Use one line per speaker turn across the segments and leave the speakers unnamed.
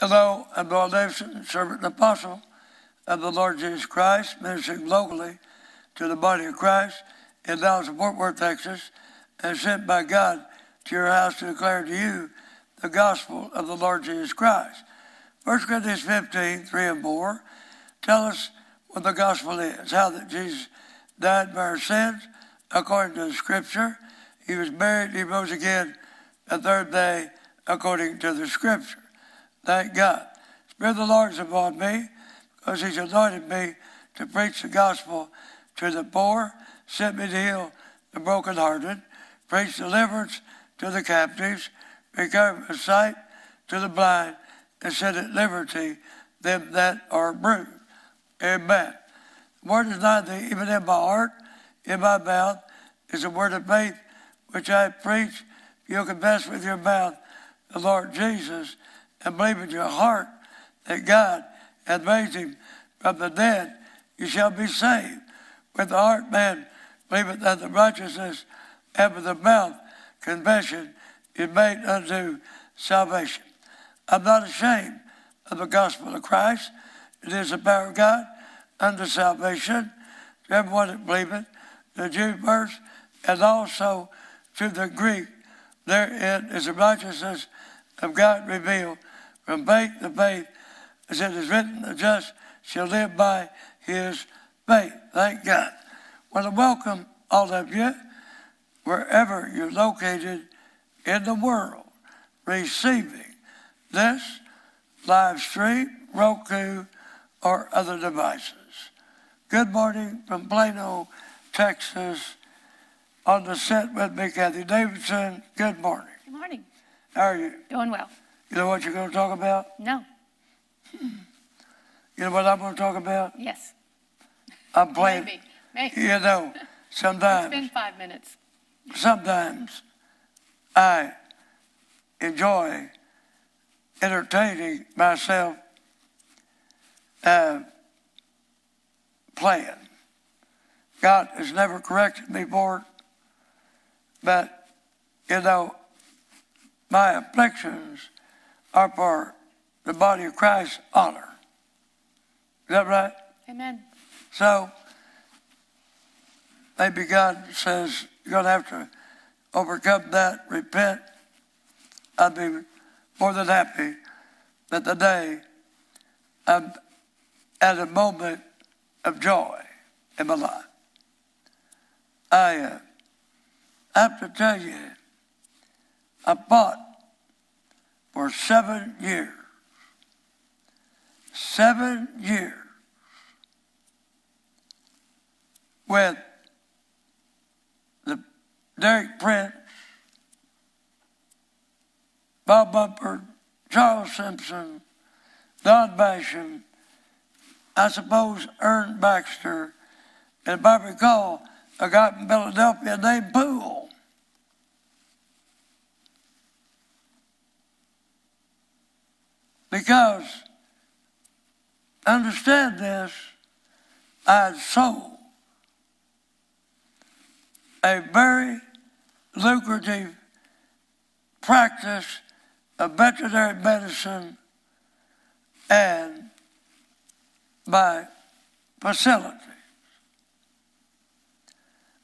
Hello, I'm Doyle Davidson, servant and apostle of the Lord Jesus Christ, ministering locally to the body of Christ in Dallas Fort Worth, Texas, and sent by God to your house to declare to you the gospel of the Lord Jesus Christ. 1 Corinthians 15, 3 and 4 tell us what the gospel is, how that Jesus died by our sins according to the scripture. He was buried, he rose again the third day according to the scripture. Thank God. Spirit of the Lord is upon me because he's anointed me to preach the gospel to the poor, sent me to heal the brokenhearted, preach deliverance to the captives, recover the sight to the blind, and set at liberty them that are bruised. Amen. The word is not thee, even in my heart, in my mouth, is a word of faith which I preach. You'll confess with your mouth the Lord Jesus and believe in your heart that God hath raised him from the dead, you shall be saved. With the heart man believeth that the righteousness, and with the mouth confession is made unto salvation. I'm not ashamed of the gospel of Christ. It is the power of God unto salvation to everyone that believeth, the Jew first, and also to the Greek. Therein is the righteousness of God revealed from faith to faith, as it is written, the just shall live by his faith. Thank God. I welcome all of you, wherever you're located in the world, receiving this live stream, Roku, or other devices. Good morning from Plano, Texas. On the set with me, Kathy Davidson. Good morning.
Good morning.
How are you?
Doing well.
You know what you're going to talk about?
No.
You know what I'm going to talk about?
Yes.
I'm playing.
Maybe. Maybe.
You know,
It's
sometimes,
been five minutes.
sometimes I enjoy entertaining myself uh, playing. God has never corrected me for it, but you know, my afflictions are for the body of Christ's honor. Is that right?
Amen.
So maybe God says you're going to have to overcome that, repent. I'd be more than happy that today I'm at a moment of joy in my life. I uh, have to tell you, I fought for seven years. Seven years with the Derek Prince, Bob Mumford, Charles Simpson, Don Basham, I suppose Ern Baxter, and if I recall, from Philadelphia named Poole. Because, understand this, I sold a very lucrative practice of veterinary medicine and my facilities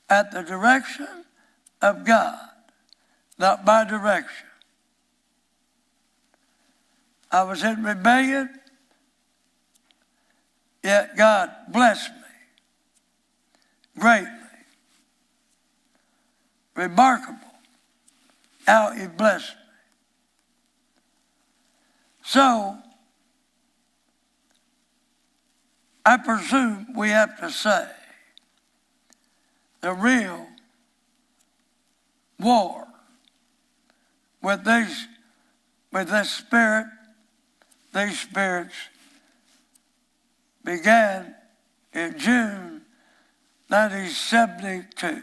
at the direction of God, not by direction. I was in rebellion, yet God blessed me greatly. Remarkable how He blessed me. So, I presume we have to say the real war with these with this spirit, these spirits began in June 1972.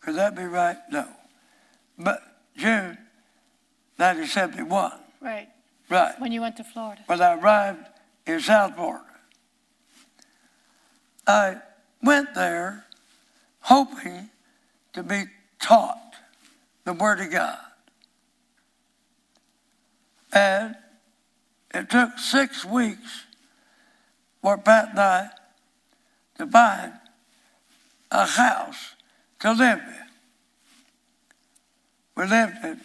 Could that be right? No. But June 1971.
Right.
Right.
When you went to Florida.
When I arrived in South Florida. I went there hoping to be taught the Word of God. And it took six weeks for Pat and I to find a house to live in. We lived in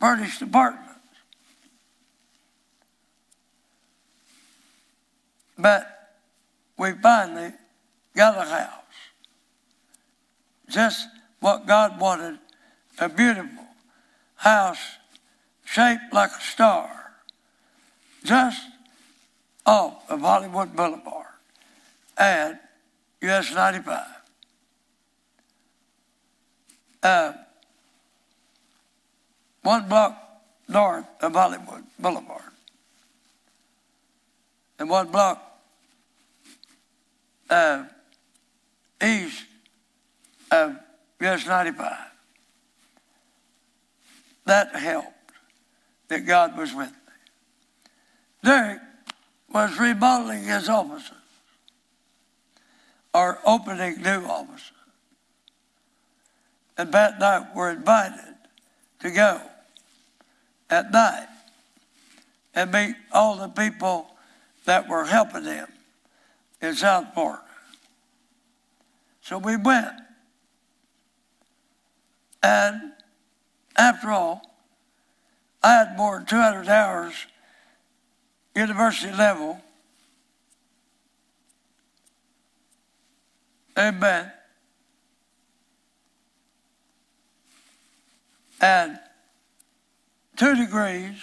furnished apartments. But we finally got a house. Just what God wanted a beautiful house shaped like a star, just off of Hollywood Boulevard and US 95. Uh, one block north of Hollywood Boulevard, and one block uh, east of US 95. That helped that God was with me. Derek was remodeling his offices or opening new offices. And Pat and I were invited to go at night and meet all the people that were helping him in South Florida. So we went. And after all, I had more than 200 hours university level. Amen. And two degrees.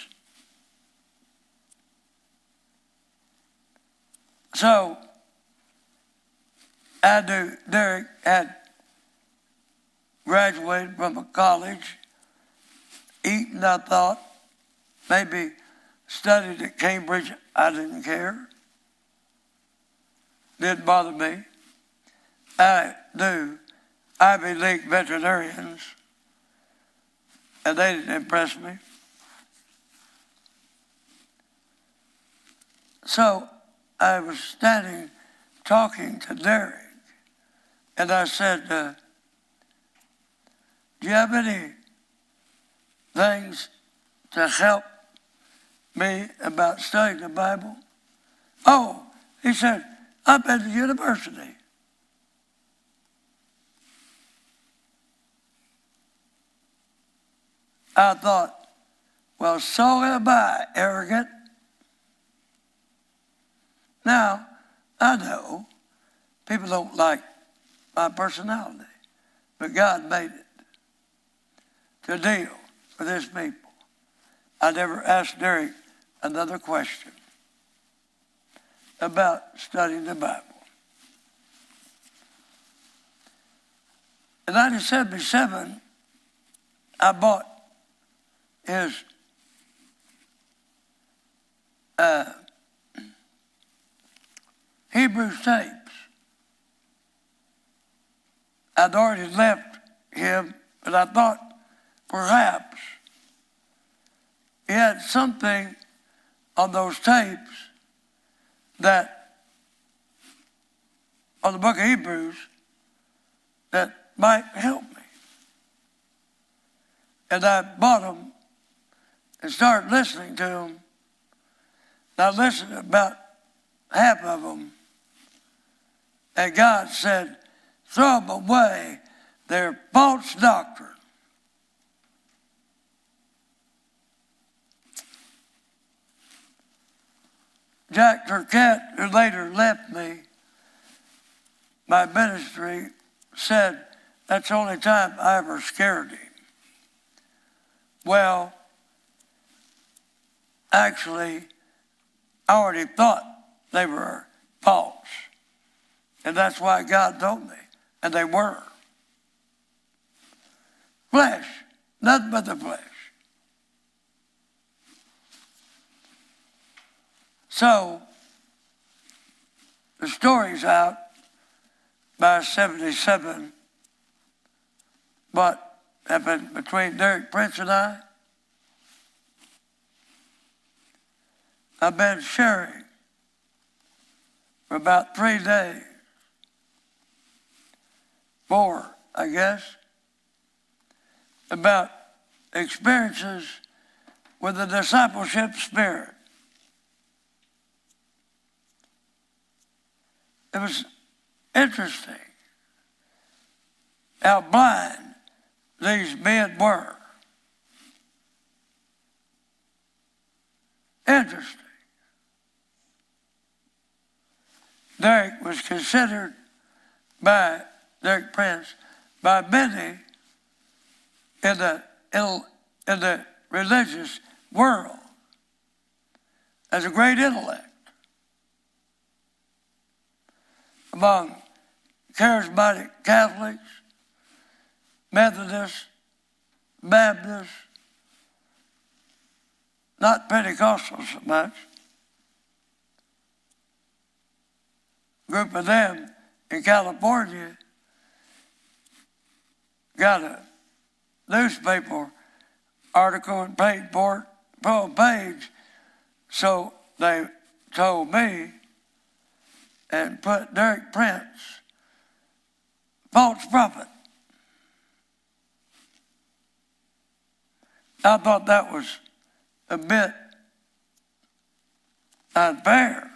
So, I knew Derek had graduated from a college, Eton, I thought, maybe studied at Cambridge. I didn't care. Didn't bother me. I knew Ivy League veterinarians, and they didn't impress me. So I was standing talking to Derek, and I said, uh, Do you have any things to help me about studying the Bible? Oh, he said, I've been to university. I thought, well, so am I, arrogant. Now, I know people don't like my personality, but God made it to deal with this people. I never asked Derek another question about studying the Bible. In 1977, I bought his uh, Hebrews tapes. I'd already left him, but I thought perhaps he had something on those tapes that, on the book of Hebrews, that might help me. And I bought them and started listening to them. And I listened to about half of them. And God said, throw them away. They're false doctrine. Jack Turkett, who later left me, my ministry, said that's the only time I ever scared him. Well, actually, I already thought they were false. And that's why God told me. And they were. Flesh, nothing but the flesh. So, the story's out by 77, but happened between Derek Prince and I. I've been sharing for about three days, four, I guess, about experiences with the discipleship spirit. It was interesting how blind these men were. Interesting. Derek was considered by Derek Prince by many in the in, the religious world as a great intellect among charismatic Catholics, Methodists, Baptists, not Pentecostals so much. group of them in California got a newspaper article and paid for it, full page. So they told me and put Derek Prince, false prophet. I thought that was a bit unfair.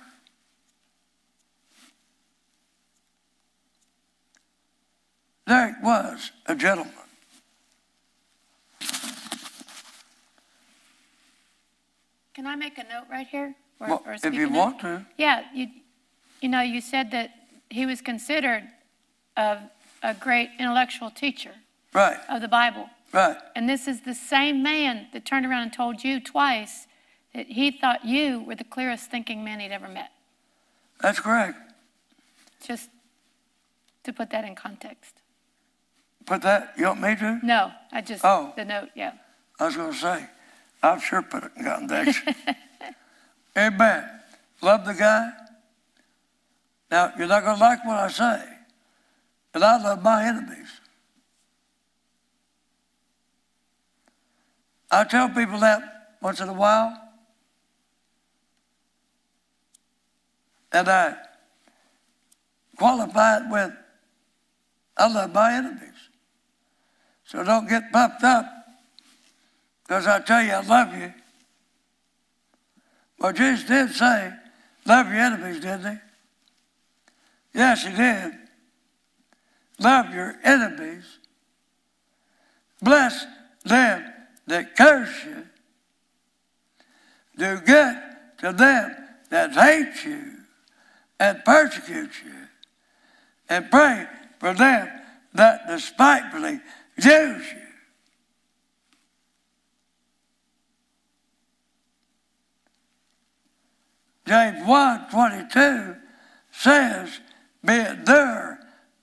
Derek was a gentleman.
Can I make a note right here? Or-
Well,
or
if you want to,
Yeah, you, you know, you said that he was considered a, a great intellectual teacher
right,
of the Bible.
right.
And this is the same man that turned around and told you twice that he thought you were the clearest thinking man he'd ever met.
That's correct.
Just to put that in context.
Put that, you want me to?
No, I just,
Oh.
the note, yeah.
I was going to say, I've sure put it in context. Amen. Love the guy. Now, you're not going to like what I say, but I love my enemies. I tell people that once in a while, and I qualify it with, I love my enemies. So don't get puffed up because I tell you I love you. Well, Jesus did say, love your enemies, didn't he? Yes, he did. Love your enemies. Bless them that curse you. Do good to them that hate you and persecute you. And pray for them that despitefully use you. James 1 22 says, Be doer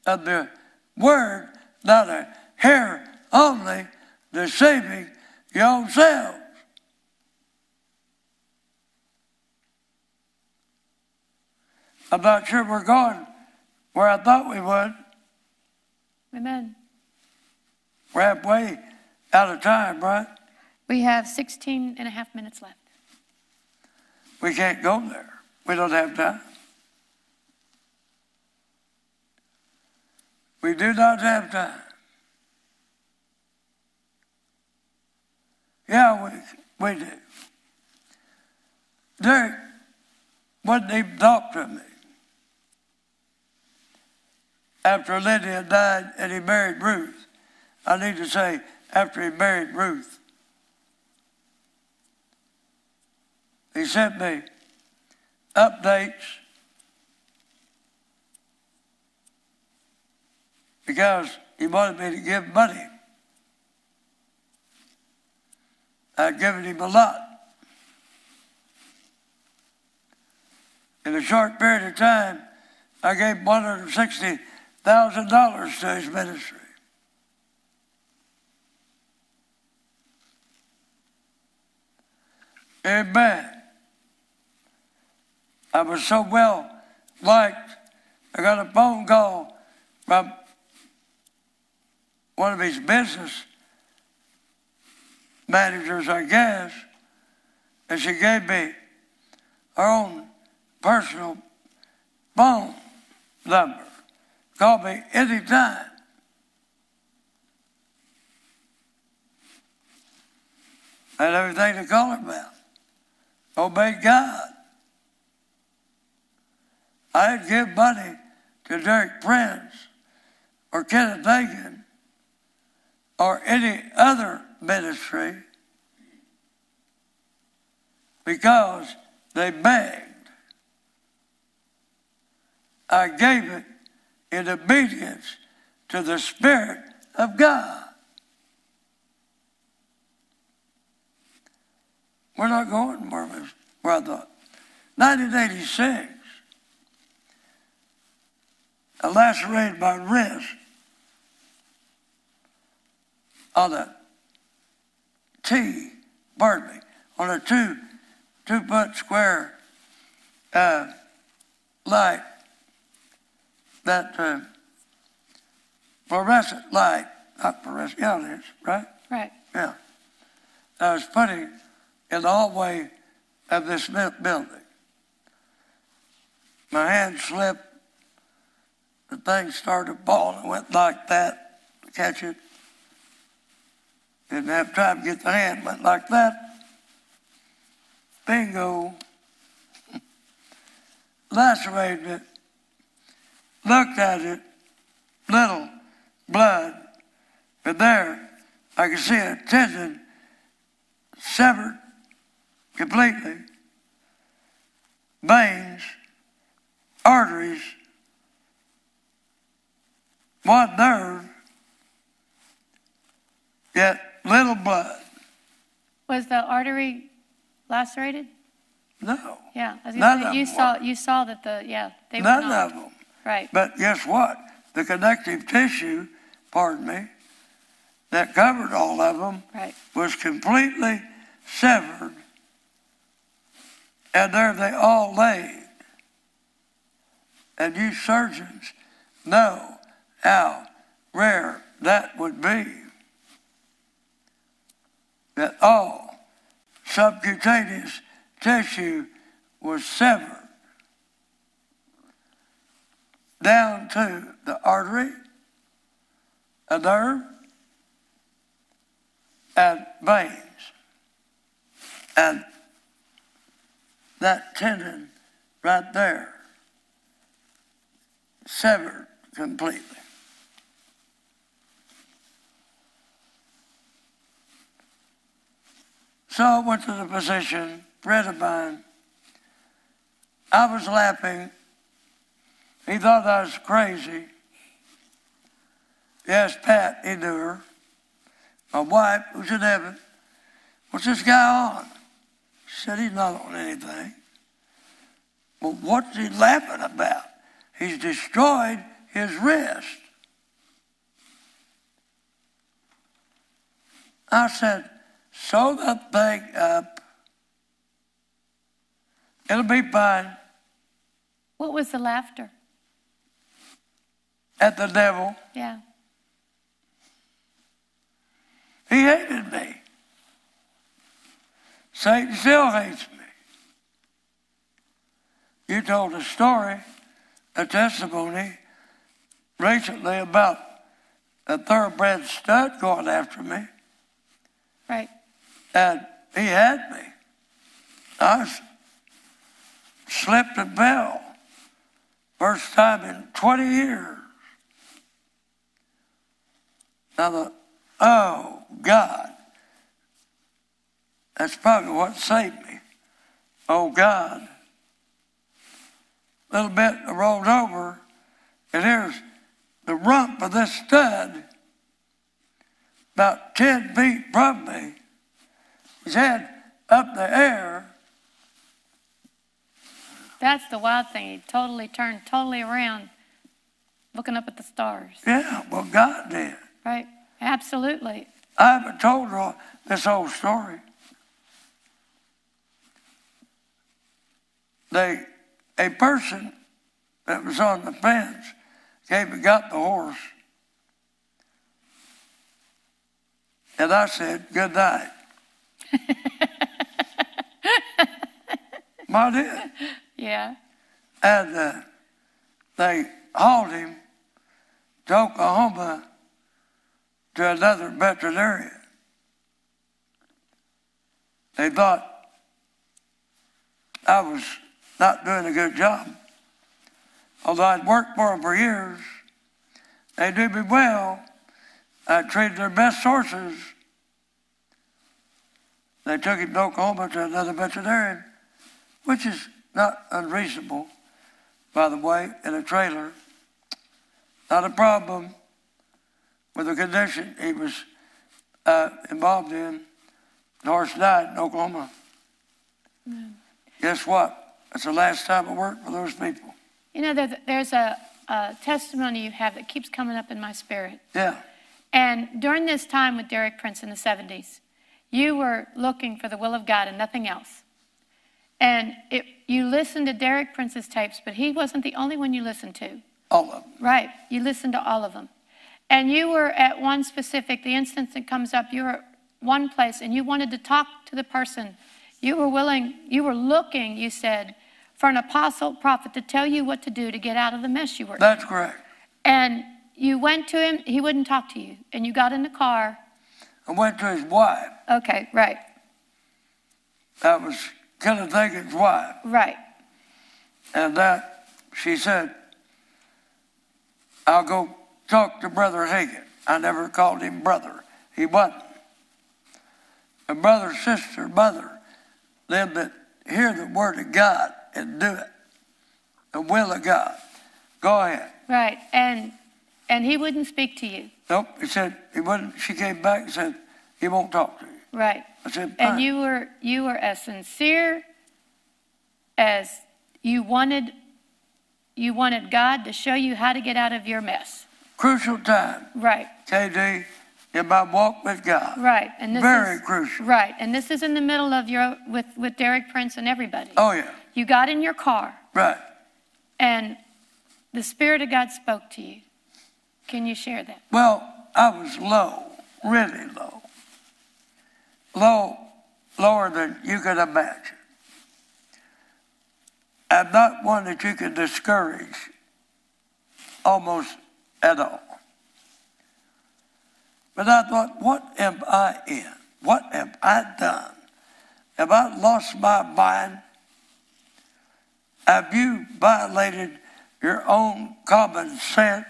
of the word, that a hearer only, deceiving yourselves. I'm not sure we're going where I thought we would.
Amen.
We're halfway out of time, right?
We have 16 and a half minutes left.
We can't go there. We don't have time. We do not have time. Yeah, we, we do. Derek wouldn't even talk to me. After Lydia died and he married Ruth, I need to say, after he married Ruth, he sent me updates because he wanted me to give money. I'd given him a lot. In a short period of time, I gave $160,000 to his ministry. Amen. I was so well liked. I got a phone call from one of his business managers, I guess, and she gave me her own personal phone number. Call me anytime. had everything to call her about. Obeyed God. I'd give money to Derek Prince or Kenneth Hagin or any other ministry because they begged. I gave it in obedience to the Spirit of God. We're not going where, we, where I thought. 1986, I lacerated my wrist on a T, pardon me, on a two, two foot square uh, light, that uh, fluorescent light, not fluorescent, yeah, it is, right?
Right.
Yeah. I was putting in the hallway of this building. My hand slipped. The thing started falling. I went like that to catch it. Didn't have time to get the hand. Went like that. Bingo. Lacerated it. Looked at it. Little blood. But there, I could see a tendon severed completely. Veins, arteries, one nerve, yet little blood.
Was the artery lacerated?
No.
Yeah. I was
None
say, you saw
were.
you saw that the yeah they were
None
not.
of them.
Right.
But guess what? The connective tissue, pardon me, that covered all of them
Right.
was completely severed. And there they all laid. And you surgeons know how rare that would be. That all subcutaneous tissue was severed down to the artery, a nerve, and veins. And that tendon right there severed completely. So I went to the physician, friend of mine. I was laughing. He thought I was crazy. Yes, Pat, he knew her. My wife, who's in heaven. What's this guy on? She said, he's not on anything. Well, what's he laughing about? He's destroyed his wrist. I said, sew that thing up. It'll be fine.
What was the laughter?
At the devil.
Yeah.
He hated me. Satan still hates me. You told a story, a testimony recently about a thoroughbred stud going after me,
Right.
And he had me. I slipped and fell. First time in 20 years. I thought, oh, God. That's probably what saved me. Oh, God. A little bit rolled over, and here's the rump of this stud about 10 feet from me. His head up the air.
That's the wild thing. He totally turned totally around, looking up at the stars.
Yeah, well, God did.
Right. Absolutely.
I haven't told her this whole story. They, a person that was on the fence came and got the horse. And I said, good night. I did.
Yeah.
And uh, they hauled him to Oklahoma to another veterinarian. they thought I was not doing a good job. Although I'd worked for them for years, they did me well. I treated their best sources. They took him to Oklahoma to another veterinarian, which is not unreasonable, by the way, in a trailer. Not a problem with the condition he was uh, involved in. The horse died in Oklahoma. Guess what? That's the last time I worked for those people.
You know, there, there's a, a testimony you have that keeps coming up in my spirit.
Yeah.
And during this time with Derek Prince in the 70s, you were looking for the will of God and nothing else. And it, you listened to Derek Prince's tapes, but he wasn't the only one you listened to.
All of them.
Right. You listened to all of them. And you were at one specific, the instance that comes up, you were at one place and you wanted to talk to the person. You were willing, you were looking, you said, for an apostle, prophet to tell you what to do to get out of the mess you were in.
That's correct.
And you went to him, he wouldn't talk to you. And you got in the car.
I went to his wife.
Okay, right,
That was Kenneth Hagin's wife.
right.
And that, she said, I'll go talk to Brother Hagin. I never called him brother. He wasn't. A brother, sister, mother, them that hear the word of God and do it. The will of God. Go ahead.
Right. And and he wouldn't speak to you.
Nope. He said he wouldn't. She came back and said he won't talk to you.
Right.
I said, fine.
And you were you were as sincere as you wanted you wanted God to show you how to get out of your mess.
crucial time,
Right.
KD, in my walk with God.
Right. And this
Very
is
crucial.
Right. And this is in the middle of your with with Derek Prince and everybody.
Oh yeah.
You got in your car
Right.
and the spirit of God spoke to you. Can you share that?
Well, I was low, really low. Low, lower than you could imagine. I'm not one that you can discourage almost at all. But I thought, what am I in? What have I done? Have I lost my mind? Have you violated your own common sense?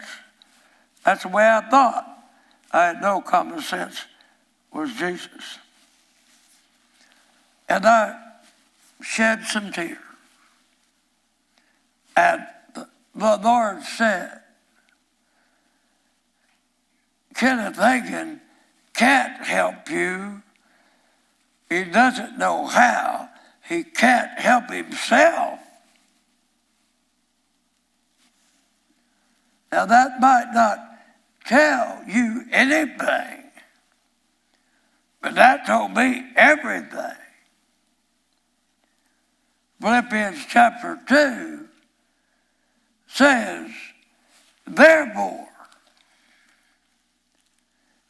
That's the way I thought. I had no common sense was Jesus. And I shed some tears. And the, Lord said, Kenneth Hagin can't help you. He doesn't know how. He can't help himself. Now, that might not tell you anything, but that told me everything. Philippians chapter 2 says, Therefore,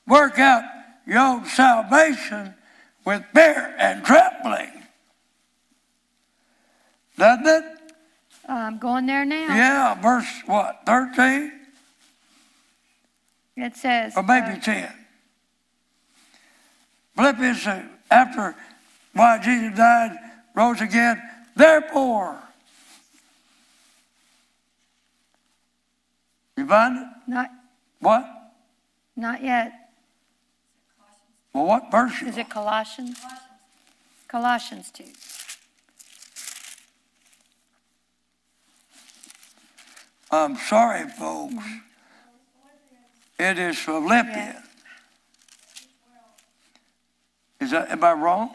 work out your own salvation with fear and trembling. Doesn't it?
I'm going there now.
Yeah, verse what, 13?
It says
or maybe
uh,
10. Philippians 2, after why Jesus died, rose again, therefore. You find it?
not
What?
not yet.
Well, what verse?
Is it Colossians? Colossians 2.
I'm sorry, folks. It is Philippians. Is that, am I wrong?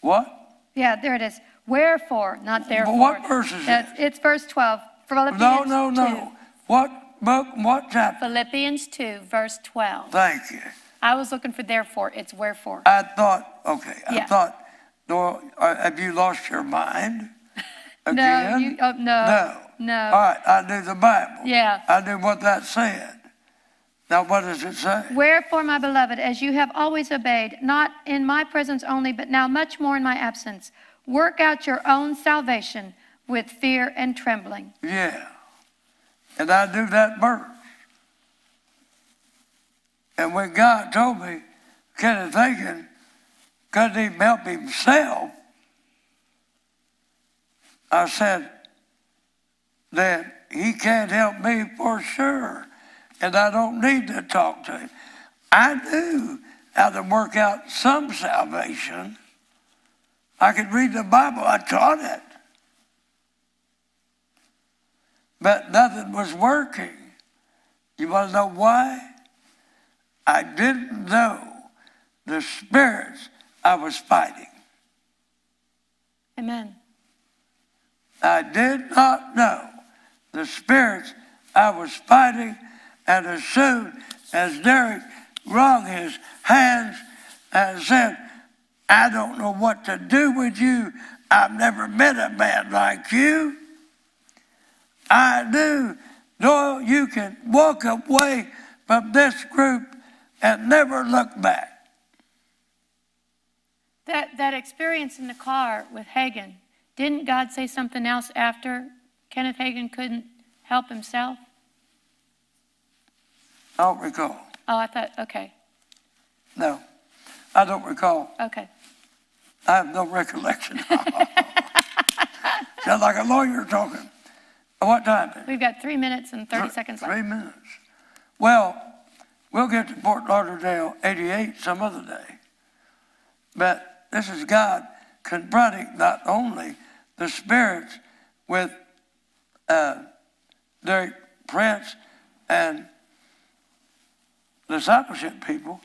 What?
Yeah, there it is. Wherefore, not therefore.
what verse is
That's, It's verse 12. Philippians
No, no,
2.
no. What book, what chapter?
Philippians 2, verse 12.
Thank you.
I was looking for therefore. It's wherefore.
I thought, okay, I
Yeah.
thought, no, uh, have you lost your mind?
No, you, oh, no.
No.
No.
All right, I knew the Bible.
Yeah.
I knew what that said. Now, what does it say?
Wherefore, my beloved, as you have always obeyed, not in my presence only, but now much more in my absence, work out your own salvation with fear and trembling.
Yeah. And I do that verse. And when God told me, Kenneth Hagin couldn't even help himself, I said, then he can't help me for sure. And I don't need to talk to him. I knew how to work out some salvation. I could read the Bible, I taught it. But nothing was working. You want to know why? I didn't know the spirits I was fighting.
Amen.
I did not know the spirits I was fighting, and as soon as Derek wrung his hands and said, I don't know what to do with you. I've never met a man like you. I knew, Doyle, you can walk away from this group and never look back.
That, that experience in the car with Hagin, didn't God say something else after Kenneth Hagin couldn't help himself?
I don't recall.
Oh, I thought, okay,
No, I don't recall.
okay.
I have no recollection. Sound like a lawyer talking. At what time?
We've got three minutes and 30
Three-
seconds
Three minutes. Well, we'll get to Fort Lauderdale 88 some other day. But this is God confronting not only the spirits with uh, Derek Prince and discipleship people,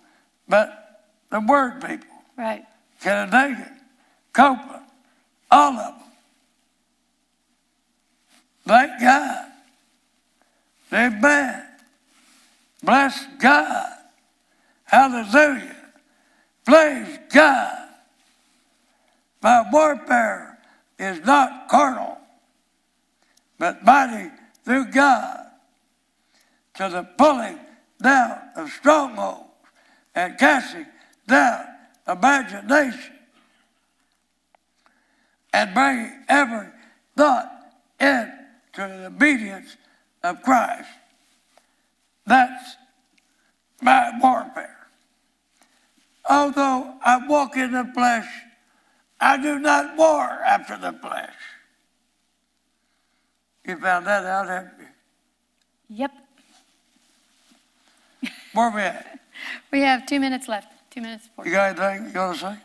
but the word people.
Right.
Hagin, Copeland, all of them. Thank God. Amen. Bless God. Hallelujah. Praise God. My warfare is not carnal, but mighty through God to the pulling down of strongholds and casting down imagination and bringing every thought into the obedience of Christ. That's my warfare. Although I walk in the flesh, I do not war after the flesh. You found that out, haven't you?
Yep.
Where we at?
We have two minutes left. Two minutes
You
40.
got anything you want to say?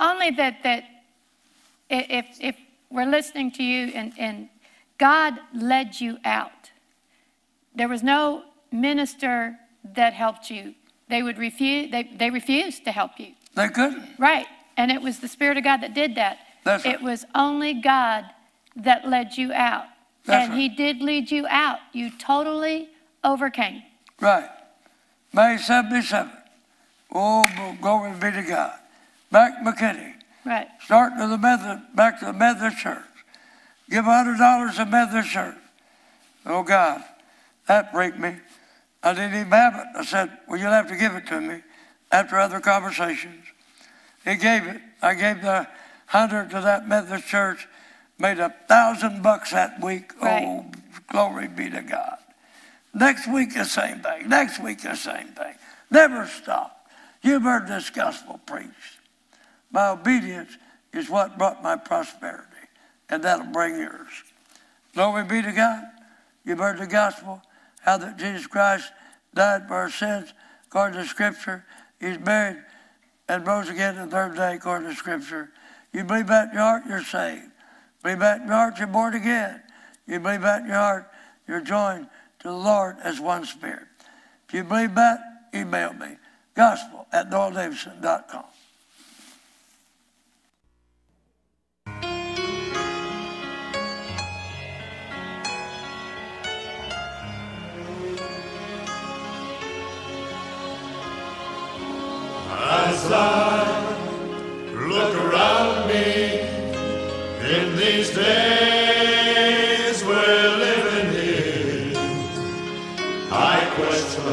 Only that, that if, if we're listening to you and, and God led you out, there was no minister that helped you. They would refuse, they, they refused to help you.
They couldn't.
Right. And it was the Spirit of God that did that.
That's right.
It was only God that led you out.
That's
and He did lead you out. You totally overcame.
Right. May 77. Oh, glory be to God. Back McKinney.
Right.
Starting to the Methodist, back to the Methodist church. Give $100 to Methodist church. Oh, God. That freaked me. I didn't even have it. I said, well, you'll have to give it to me after other conversations. He gave it. I gave the hundred to that Methodist church, made a thousand bucks that week.
Oh, right.
Oh, glory be to God. Next week, the same thing. Next week, the same thing. Never stop. You've heard this gospel preached. My obedience is what brought my prosperity, and that'll bring yours. Glory be to God. You've heard the gospel, how that Jesus Christ died for our sins according to Scripture. He's buried and rose again the third day according to Scripture. You believe that in your heart, you're saved. Believe that in your heart, you're born again. You believe that in your heart, you're joined to the Lord as one spirit. If you believe that, email me. Gospel at doyledavidson.com.
As I days we're living in, I question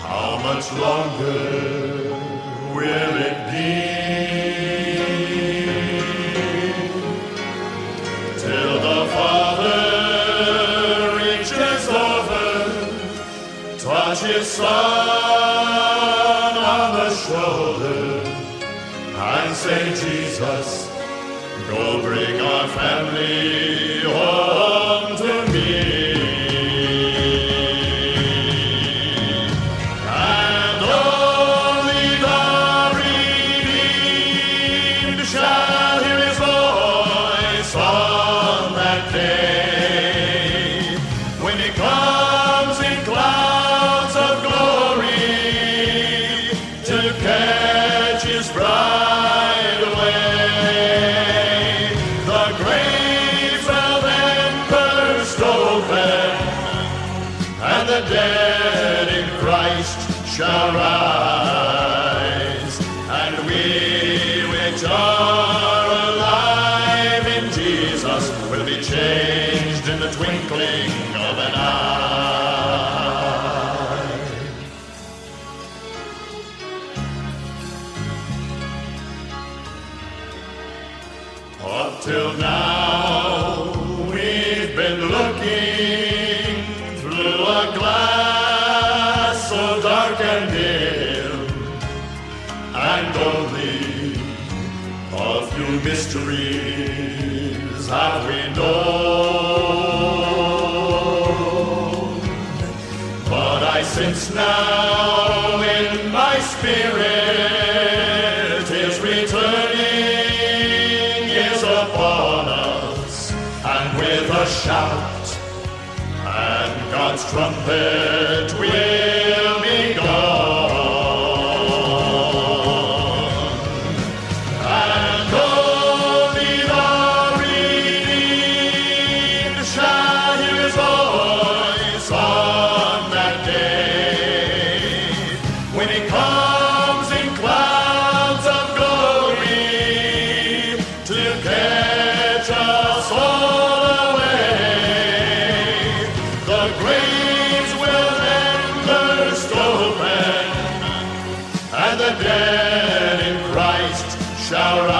how much longer will it be? Till the Father reaches over, touches Son on the shoulder and say, Jesus, go bring our family God's dead in Christ shall rise,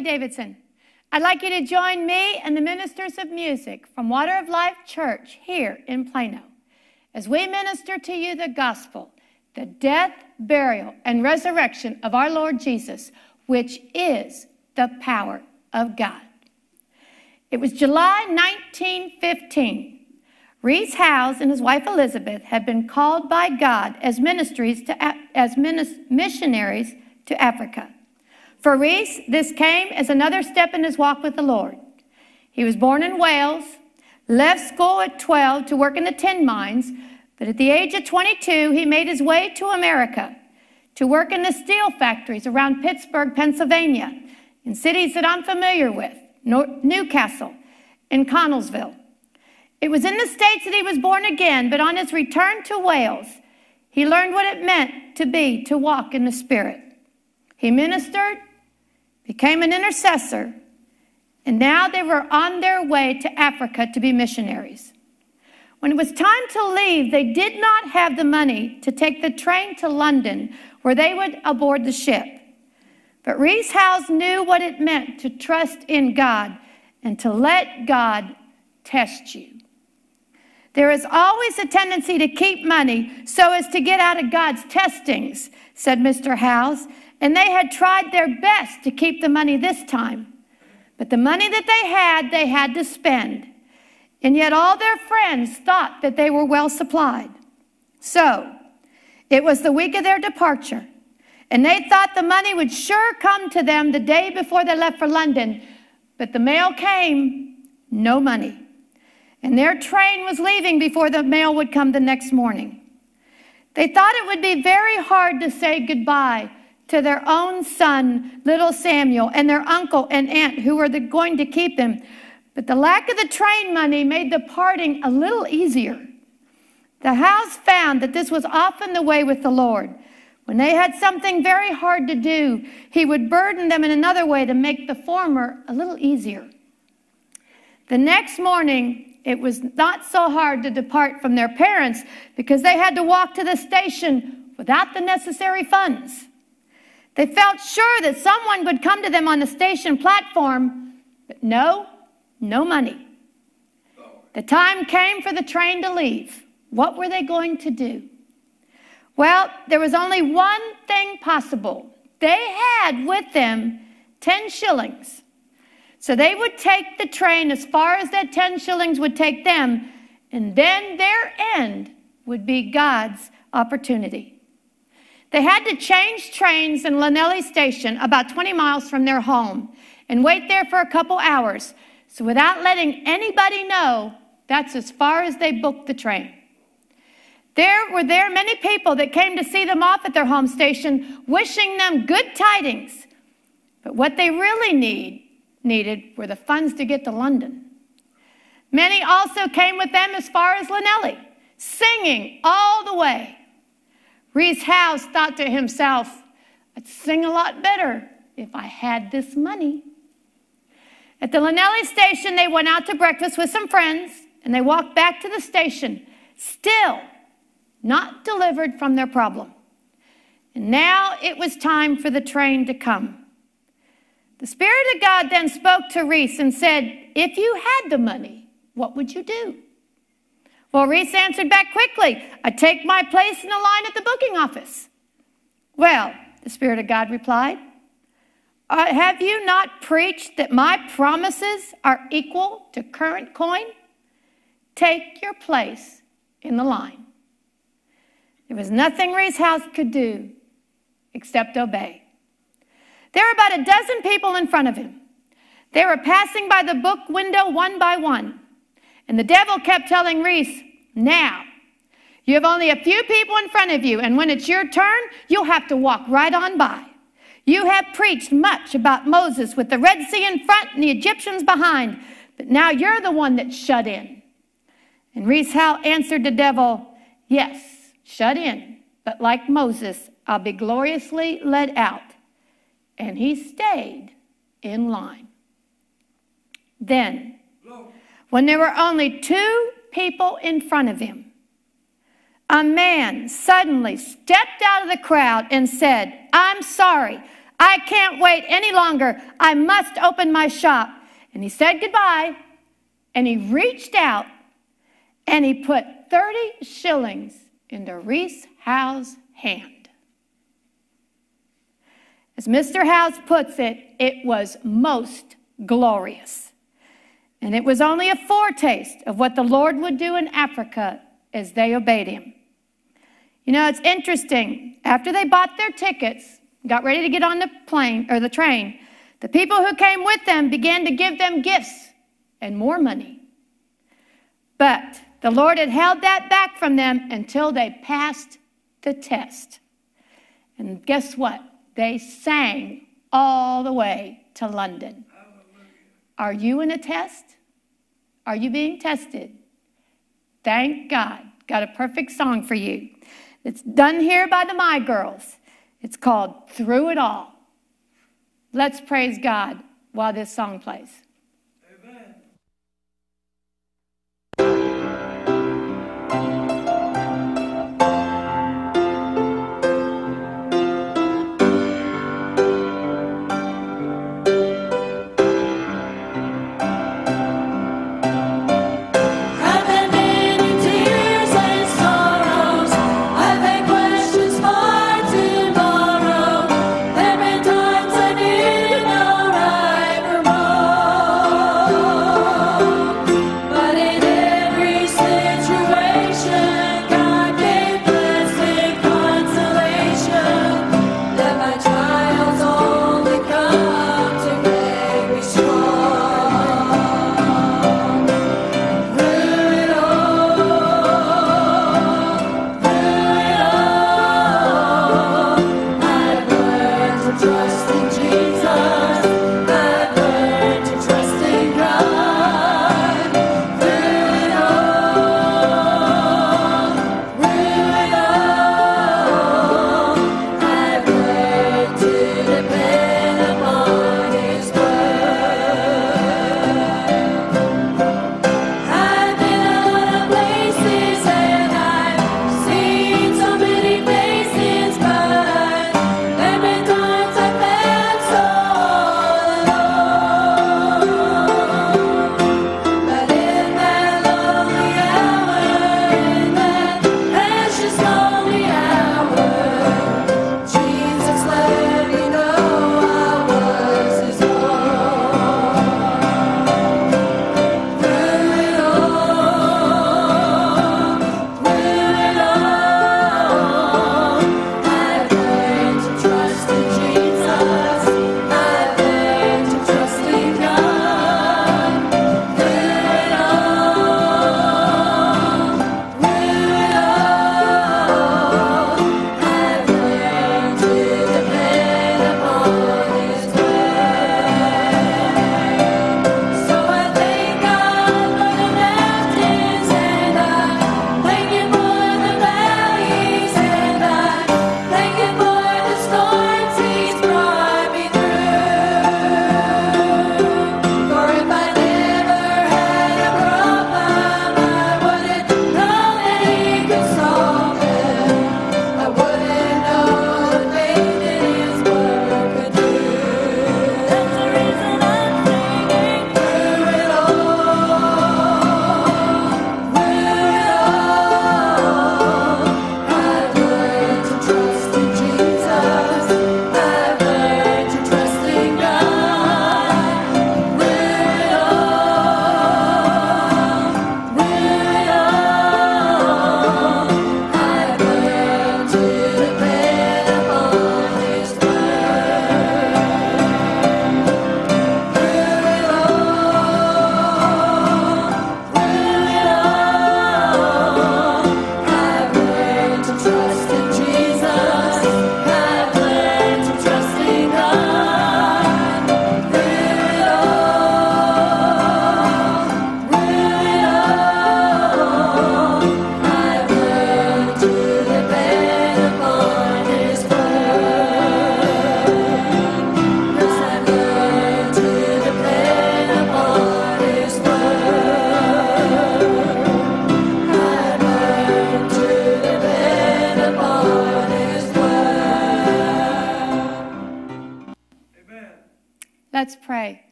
Davidson. I'd like you to join me and the ministers of music from Water of Life Church here in Plano as we minister to you the gospel, the death, burial, and resurrection of our Lord Jesus, which is the power of God. It was July 1915. Rees Howells and his wife Elizabeth had been called by God as ministries to, as missionaries to Africa. For Rees, this came as another step in his walk with the Lord. He was born in Wales, left school at 12 to work in the tin mines, but at the age of 22, he made his way to America to work in the steel factories around Pittsburgh, Pennsylvania, in cities that I'm familiar with New Castle and Connellsville. It was in the States that he was born again, but on his return to Wales, he learned what it meant to be, to walk in the Spirit. He ministered, became an intercessor, And now they were on their way to Africa to be missionaries. When it was time to leave, they did not have the money to take the train to London where they would aboard the ship. But Rees Howells knew what it meant to trust in God and to let God test you. There is always a tendency to keep money so as to get out of God's testings, said Mr. Howells, and they had tried their best to keep the money this time. But the money that they had, they had to spend. And yet all their friends thought that they were well supplied. So it was the week of their departure, and they thought the money would sure come to them the day before they left for London. But the mail came, no money. And their train was leaving before the mail would come the next morning. They thought it would be very hard to say goodbye to their own son, little Samuel, and their uncle and aunt who were the, going to keep him but the lack of the train money made the parting a little easier. The Howells found that this was often the way with the Lord. When they had something very hard to do, he would burden them in another way to make the former a little easier. The next morning, it was not so hard to depart from their parents because they had to walk to the station without the necessary funds. They felt sure that someone would come to them on the station platform, but no, no money. The time came for the train to leave. What were they going to do? Well, there was only one thing possible. They had with them 10 shillings. So they would take the train as far as that 10 shillings would take them, and then their end would be God's opportunity. They had to change trains in Llanelli Station, about 20 miles from their home, and wait there for a couple hours so without letting anybody know, that's as far as they booked the train. There were there many people that came to see them off at their home station, wishing them good tidings. But what they really need, needed were the funds to get to London. Many also came with them as far as Llanelli, singing all the way. Rees Howells thought to himself, I'd sing a lot better if I had this money. At the Llanelly station, they went out to breakfast with some friends and they walked back to the station, still not delivered from their problem. And now it was time for the train to come. The Spirit of God then spoke to Rees and said, If you had the money, what would you do? Well, Rees answered back quickly, I'd take my place in the line at the booking office. Well, the Spirit of God replied, uh, have you not preached that my promises are equal to current coin? Take your place in the line. There was nothing Rees Howells could do except obey. There were about a dozen people in front of him. They were passing by the book window one by one. And the devil kept telling Rees, Now, you have only a few people in front of you, and when it's your turn, you'll have to walk right on by. You have preached much about Moses with the Red Sea in front and the Egyptians behind, but now you're the one that's shut in. And Rees Howell answered the devil, Yes, shut in, but like Moses, I'll be gloriously led out. And he stayed in line. Then, when there were only two people in front of him, a man suddenly stepped out of the crowd and said, I'm sorry. I can't wait any longer. I must open my shop. And he said goodbye and he reached out and he put 30 shillings into Rees Howells' hand. As Mr. Howells puts it, it was most glorious. And it was only a foretaste of what the Lord would do in Africa as they obeyed him. You know, it's interesting. After they bought their tickets, got ready to get on the plane or the train, the people who came with them began to give them gifts and more money. But the Lord had held that back from them until they passed the test. And guess what? They sang all the way to London. Are you in a test? Are you being tested? Thank God. Got a perfect song for you. It's done here by the My Girls. It's called Through It All. Let's praise God while this song plays.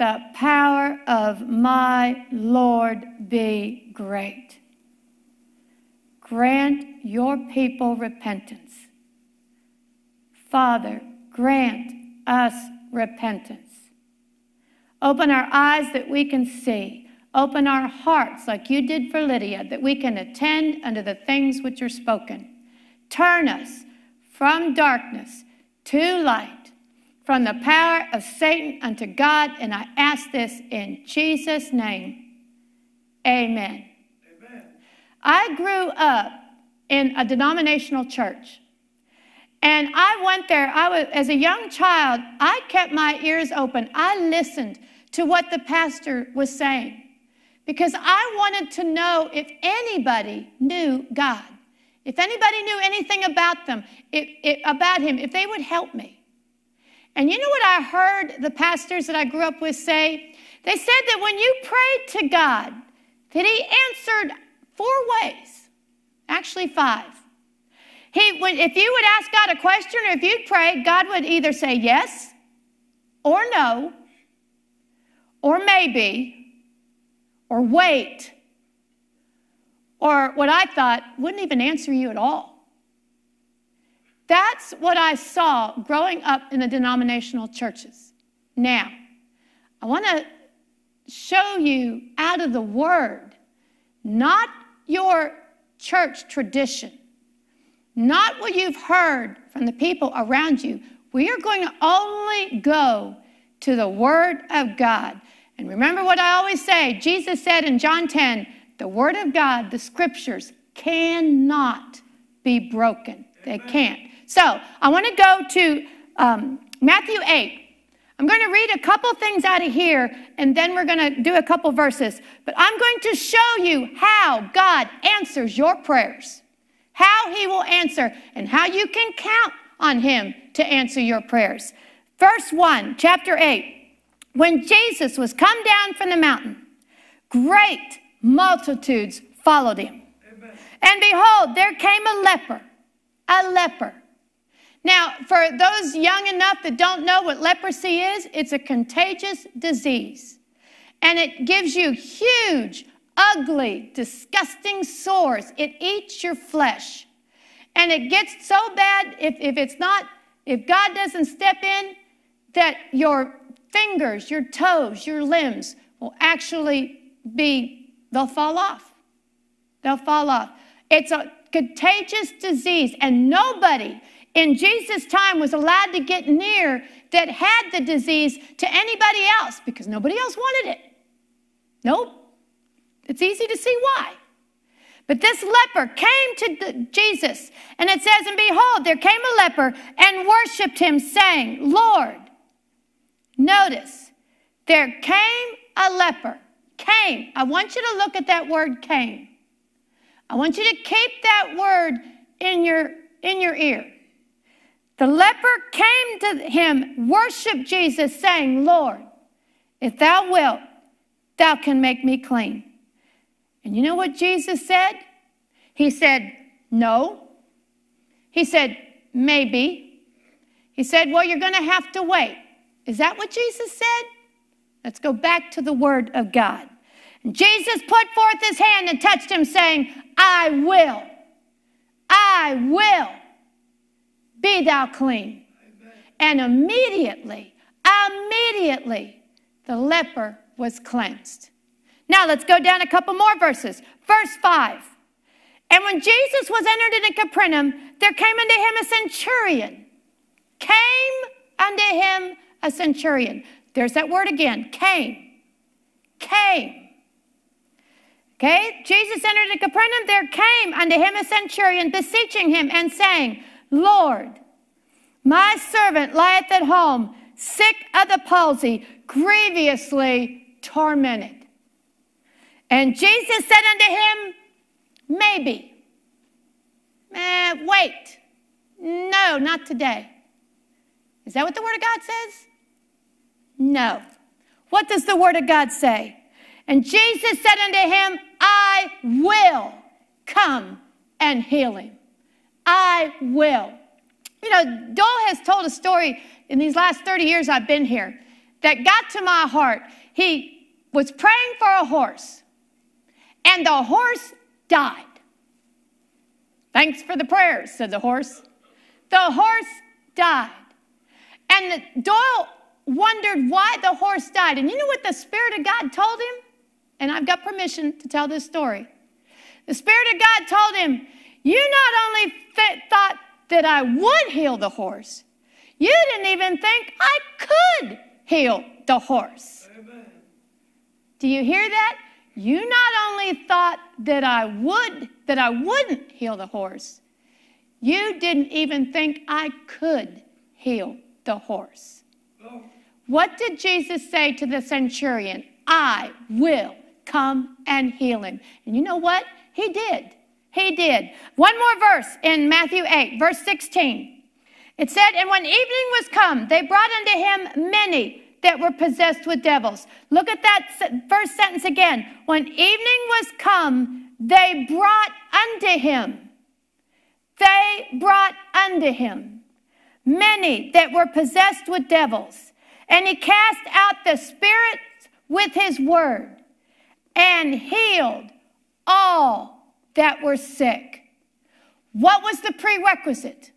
The power of my Lord be great. Grant your people repentance. Father, grant us repentance. Open our eyes that we can see. Open our hearts like you did for Lydia, that we can attend unto the things which are spoken. Turn us from darkness to light, from the power of Satan unto God. And I ask this in Jesus' name. Amen. Amen. I grew up in a denominational church. And I went there, I was, as a young child, I kept my ears open. I listened to what the pastor was saying because I wanted to know if anybody knew God, if anybody knew anything about them, if, if, about Him, if they would help me. And you know what I heard the pastors that I grew up with say? They said that when you prayed to God, that He answered four ways, actually five. He would, if you would ask God a question or if you'd pray, God would either say yes or no or maybe or wait or what I thought wouldn't even answer you at all. That's what I saw growing up in the denominational churches. Now, I want to show you out of the Word, not your church tradition not what you've heard from the people around you. We are going to only go to the Word of God. And remember what I always say Jesus said in John 10 the Word of God, the Scriptures, cannot be broken. They can't. So I want to go to um, Matthew 8. I'm going to read a couple things out of here, and then we're going to do a couple verses. But I'm going to show you how God answers your prayers how he will answer, and how you can count on him to answer your prayers. Verse 1, chapter 8. When Jesus was come down from the mountain, great multitudes followed him. Amen. And behold, there came a leper, a leper. Now, for those young enough that don't know what leprosy is, it's a contagious disease. And it gives you huge ugly, disgusting sores. It eats your flesh. And it gets so bad if, if it's not, if God doesn't step in, that your fingers, your toes, your limbs will actually be, they'll fall off. They'll fall off. It's a contagious disease, and nobody in Jesus' time was allowed to get near that had the disease to anybody else because nobody else wanted it. Nope. It's easy to see why. But this leper came to Jesus, and it says, And behold, there came a leper and worshiped him, saying, Lord, notice, there came a leper. Came. I want you to look at that word came. I want you to keep that word in your, in your ear. The leper came to him, worshiped Jesus, saying, Lord, if thou wilt, thou can make me clean. And you know what Jesus said? He said, No. He said, Maybe. He said, Well, you're going to have to wait. Is that what Jesus said? Let's go back to the Word of God. And Jesus put forth his hand and touched him, saying, I will, I will be thou clean. And immediately, immediately, the leper was cleansed. Now let's go down a couple more verses. Verse 5. And when Jesus was entered into Capernaum, there came unto him a centurion. Came unto him a centurion. There's that word again. Came. Came. Okay, Jesus entered into Capernaum. There came unto him a centurion, beseeching him and saying, Lord, my servant lieth at home, sick of the palsy, grievously tormented. And Jesus said unto him, Maybe. Eh, wait. No, not today. Is that what the Word of God says? No. What does the word of God say? And Jesus said unto him, I will come and heal him. I will. You know, Doyle has told a story in these last 30 years I've been here that got to my heart. He was praying for a horse, and the horse died. Thanks for the prayers, said the horse. The horse died. And Doyle wondered why the horse died. And you know what the Spirit of God told him? And I've got permission to tell this story. The Spirit of God told him, You not only th- thought that I would heal the horse, you didn't even think I could heal the horse. Amen. Do you hear that? You not only thought that I would, that I wouldn't heal the horse, you didn't even think I could heal the horse. Oh. What did Jesus say to the centurion? I will come and heal him. And you know what? He did. He did. One more verse in Matthew 8, verse 16. It said, And when evening was come, they brought unto him many that were possessed with devils. Look at that first sentence again. When evening was come, they brought unto him. They brought unto him many that were possessed with devils. And he cast out the spirits with his word and healed all that were sick. What was the prerequisite?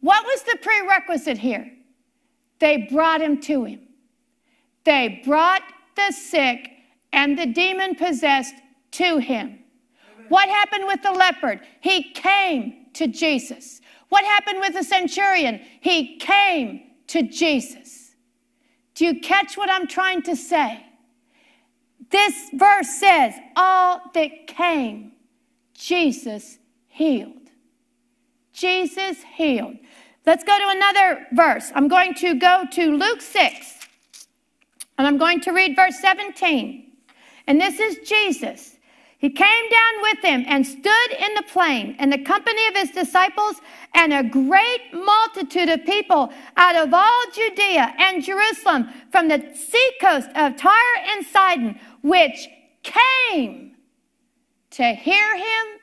What was the prerequisite here? They brought him to him. They brought the sick and the demon possessed to him. What happened with the leopard? He came to Jesus. What happened with the centurion? He came to Jesus. Do you catch what I'm trying to say? This verse says, All that came, Jesus healed. Jesus healed. Let's go to another verse. I'm going to go to Luke 6, and I'm going to read verse 17. And this is Jesus. He came down with him and stood in the plain, and the company of his disciples, and a great multitude of people out of all Judea and Jerusalem, from the seacoast of Tyre and Sidon, which came to hear him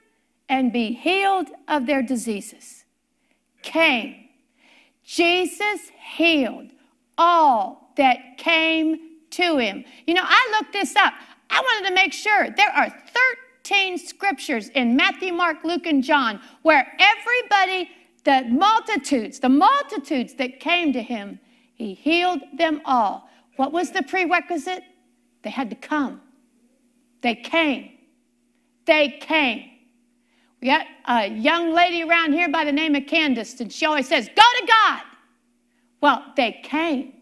and be healed of their diseases. Came. Jesus healed all that came to him. You know, I looked this up. I wanted to make sure there are 13 scriptures in Matthew, Mark, Luke, and John where everybody, the multitudes, the multitudes that came to him, he healed them all. What was the prerequisite? They had to come. They came. They came. We got a young lady around here by the name of Candace, and she always says, Go to God. Well, they came.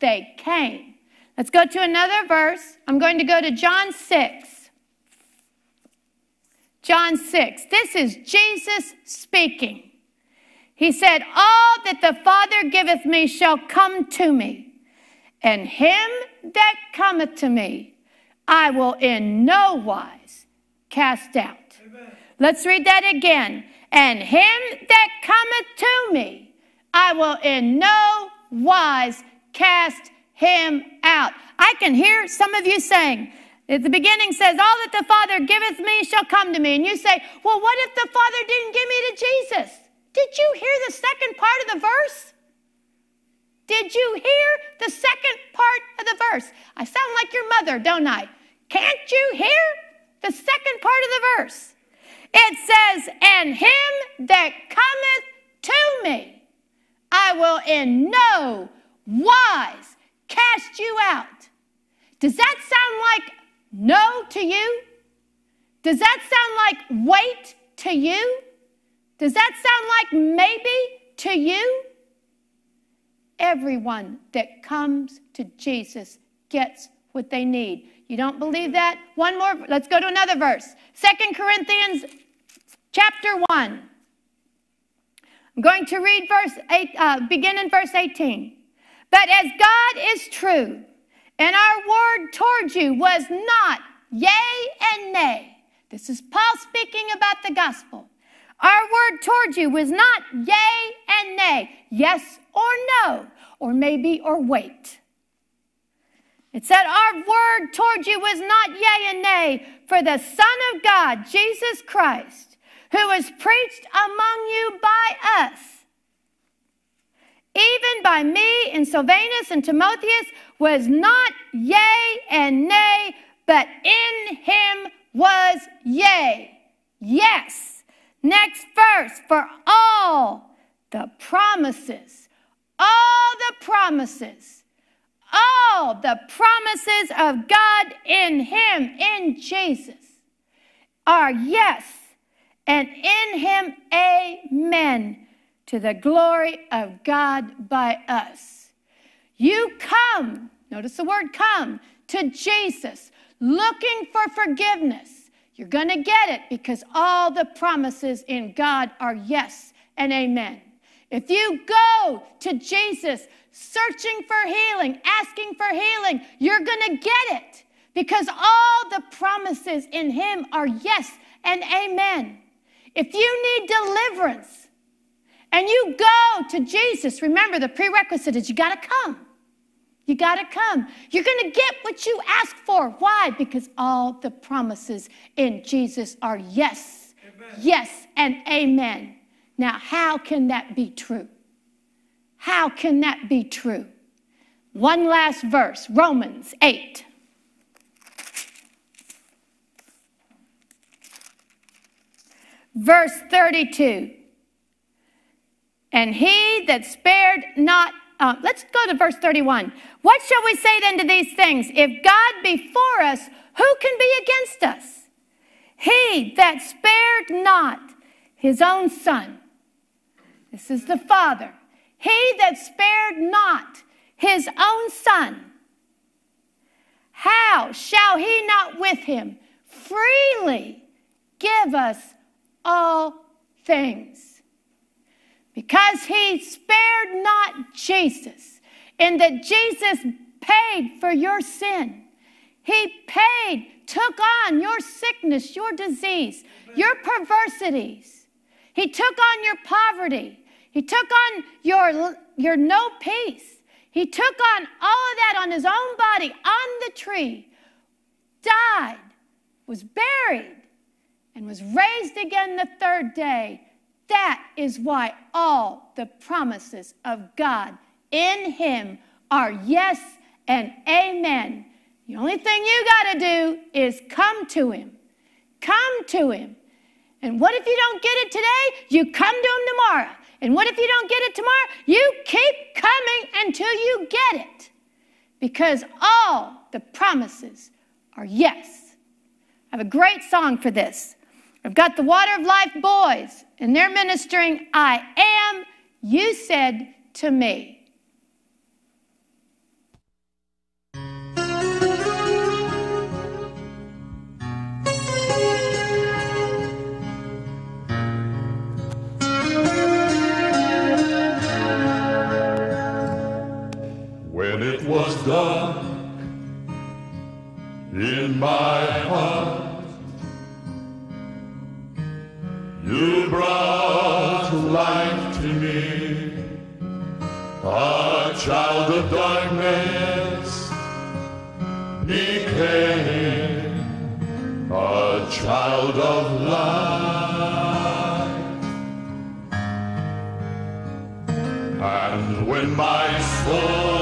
They came. Let's go to another verse. I'm going to go to John 6. John 6. This is Jesus speaking. He said, All that the Father giveth me shall come to me, and him that cometh to me I will in no wise cast out. Amen. Let's read that again. And him that cometh to me, I will in no wise cast him out. I can hear some of you saying, at the beginning says, All that the Father giveth me shall come to me. And you say, Well, what if the Father didn't give me to Jesus? Did you hear the second part of the verse? Did you hear the second part of the verse? I sound like your mother, don't I? Can't you hear the second part of the verse? It says, And him that cometh to me, I will in no wise cast you out. Does that sound like no to you? Does that sound like wait to you? Does that sound like maybe to you? Everyone that comes to Jesus gets what they need. You don't believe that? One more. Let's go to another verse. Second Corinthians chapter 1. I'm going to read verse 8, uh, begin in verse 18. But as God is true, and our word towards you was not yea and nay. This is Paul speaking about the gospel. Our word towards you was not yea and nay, yes or no, or maybe or wait. It said, Our word toward you was not yea and nay, for the Son of God, Jesus Christ, who was preached among you by us, even by me and Silvanus and Timotheus, was not yea and nay, but in him was yea. Yes. Next verse. For all the promises, all the promises, all the promises of God in him, in Jesus, are yes, and in him, amen, to the glory of God by us. You come, notice the word come, to Jesus, looking for forgiveness. You're going to get it because all the promises in God are yes and amen. If you go to Jesus searching for healing, asking for healing, you're going to get it because all the promises in Him are yes and amen. If you need deliverance and you go to Jesus, remember the prerequisite is you got to come. You got to come. You're going to get what you ask for. Why? Because all the promises in Jesus are yes, amen. yes, and amen. Now, how can that be true? How can that be true? One last verse Romans 8. Verse 32. And he that spared not uh, let's go to verse 31. What shall we say then to these things? If God be for us, who can be against us? He that spared not his own son. This is the Father. He that spared not his own son. How shall he not with him freely give us all things? because he spared not Jesus, and that Jesus paid for your sin. He paid, took on your sickness, your disease, your perversities. He took on your poverty. He took on your, your no peace. He took on all of that on his own body on the tree, died, was buried, and was raised again the third day that is why all the promises of God in Him are yes and amen. The only thing you got to do is come to Him. Come to Him. And what if you don't get it today? You come to Him tomorrow. And what if you don't get it tomorrow? You keep coming until you get it. Because all the promises are yes. I have a great song for this. I've got the Water of Life boys, and they're ministering, I am, you said to me.
Dark in my heart You brought life to me, a child of darkness became a child of light. And when my soul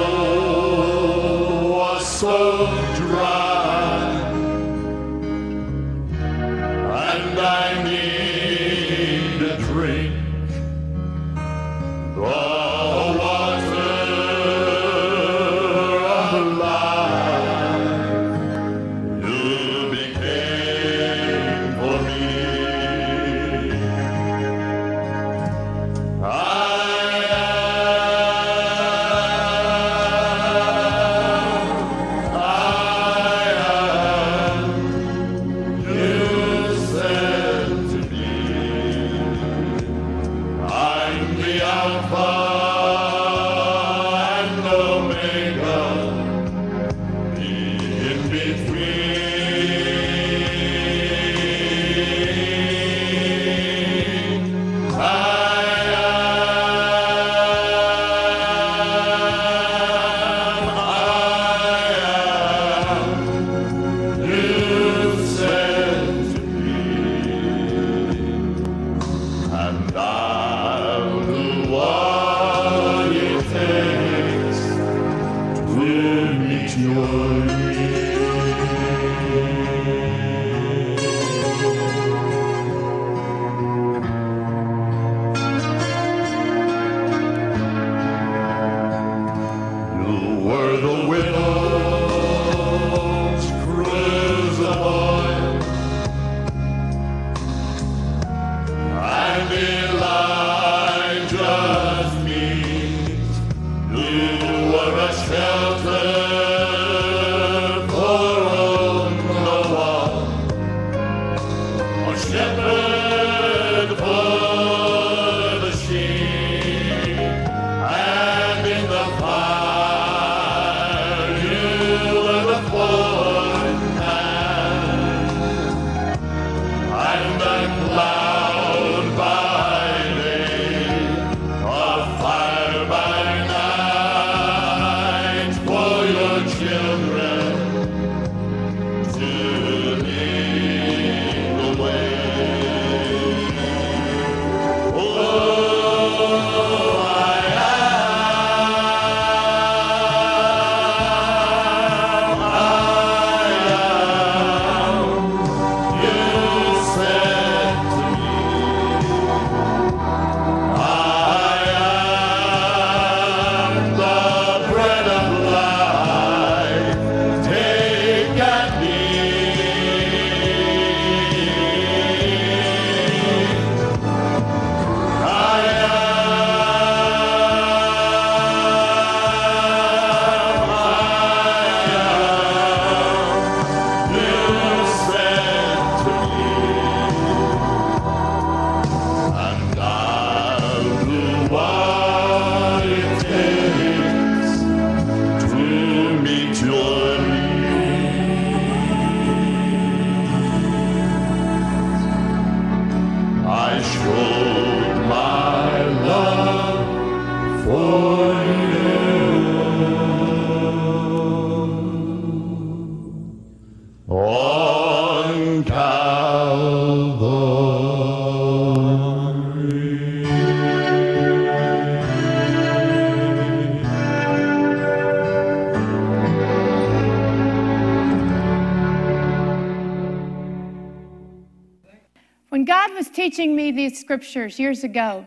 scriptures years ago,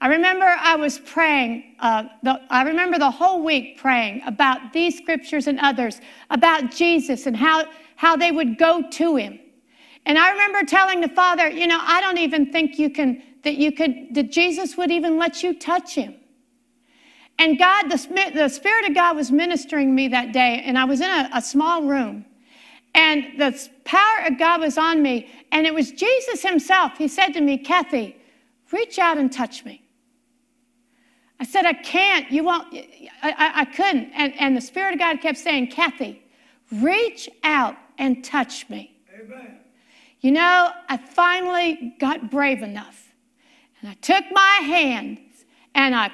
I remember I was praying, uh, the, I remember the whole week praying about these scriptures and others, about Jesus and how, how they would go to him. And I remember telling the Father, you know, I don't even think you can, that you could, that Jesus would even let you touch him. And God, the, the Spirit of God was ministering me that day, and I was in a, a small room. And the power of God was on me, and it was Jesus Himself. He said to me, Kathy, reach out and touch me. I said, I can't. You won't. I, I, I couldn't. And, and the Spirit of God kept saying, Kathy, reach out and touch me.
Amen.
You know, I finally got brave enough. And I took my hands and I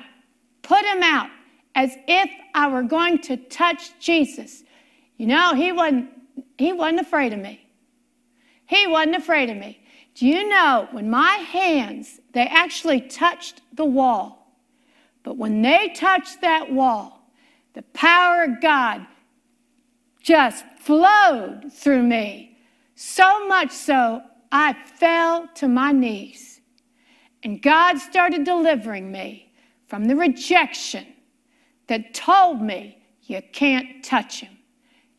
put them out as if I were going to touch Jesus. You know, he wasn't, he wasn't afraid of me. He wasn't afraid of me. Do you know when my hands, they actually touched the wall, but when they touched that wall, the power of God just flowed through me. So much so, I fell to my knees. And God started delivering me from the rejection that told me you can't touch him.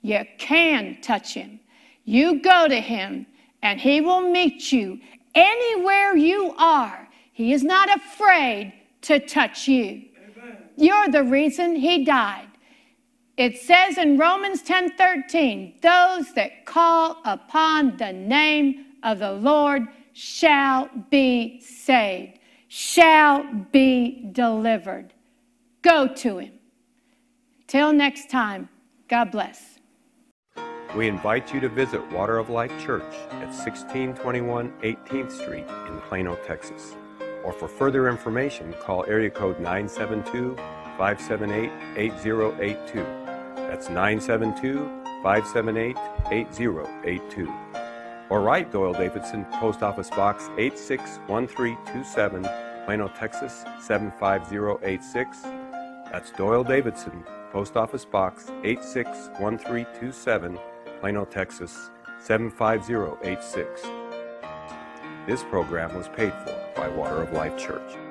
You can touch him. You go to him, and he will meet you anywhere you are. He is not afraid to touch you. You're the reason he died. It says in Romans 10:13, those that call upon the name of the Lord shall be saved, shall be delivered. Go to him. Till next time, God bless.
We invite you to visit Water of Life Church at 1621 18th Street in Plano, Texas. Or for further information, call area code 972 578 8082. That's 972 578 8082. Or write Doyle Davidson, Post Office Box 861327, Plano, Texas 75086. That's Doyle Davidson, Post Office Box 861327, Plano, Texas 75086. This program was paid for by Water of Life Church.